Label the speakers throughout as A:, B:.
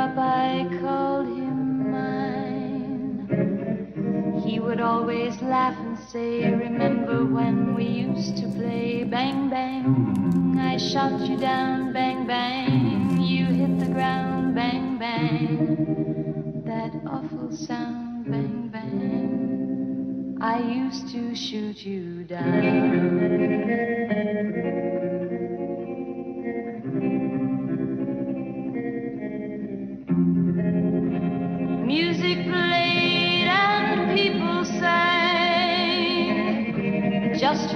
A: Up, I called him mine. He would always laugh and say, Remember when we used to play bang bang? I shot you down, bang bang. You hit the ground, bang bang. That awful sound, bang bang. I used to shoot you down.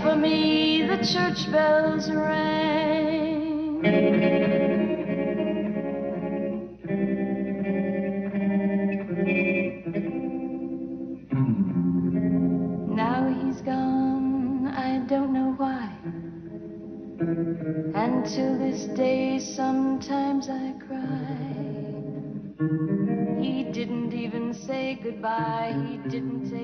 A: For me, the church bells rang. Now he's gone, I don't know why. And till this day, sometimes I cry. He didn't even say goodbye, he didn't take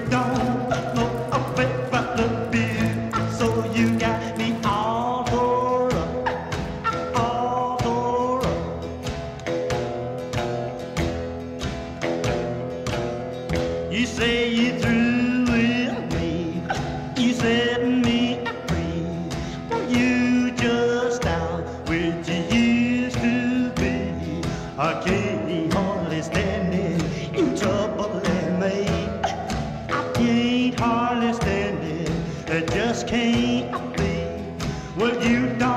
B: can't be. Well, you don't.